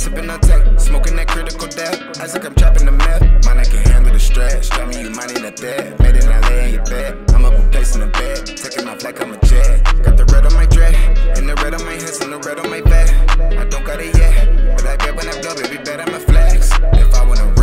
sipping on tech, smoking that critical depth. Isaac, I'm trapping the meth. Mine, I can handle the stress. Tell me you money in the bed. Made it in LA in your bed. I'm up replacing the bed. Taking off like I'm a jet. Got the red on my dread, and the red on my hands, and the red on my back. I don't got it yet, but I bet when I blow, baby, bet I'm a flex. If I want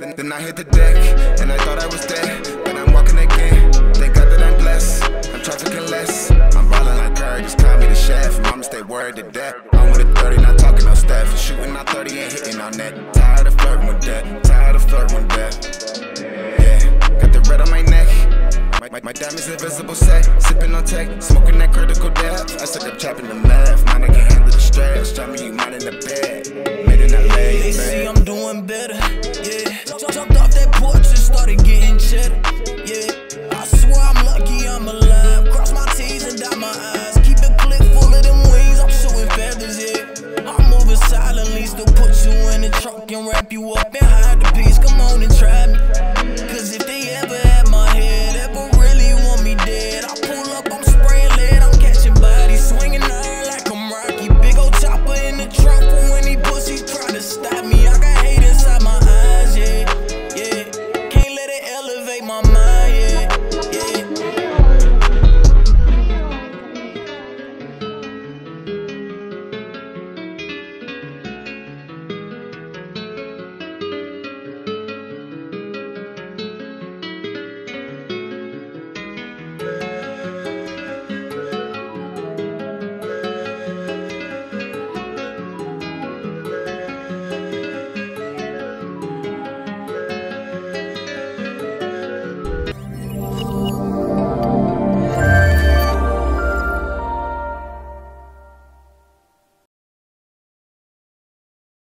then, then I hit the deck, and I thought I was dead, but I'm walking again. Thank God that I'm blessed. I'm trafficking less. I'm ballin' like Curry, just call me the chef. Mama stay worried to death. I'm with a 30, not talking no staff. Shooting out 30, ain't hitting on net. Tired of flirting with that. Tired of flirting with that. Yeah, got the red on my neck. My, my, my diamonds invisible set, sipping on tech, smoking that critical depth. I said I'm trapping the math, mine I can handle the stress. Drop me you mine in the bed, trunk and wrap you up and hide the piece. Come on and try me. Cause if they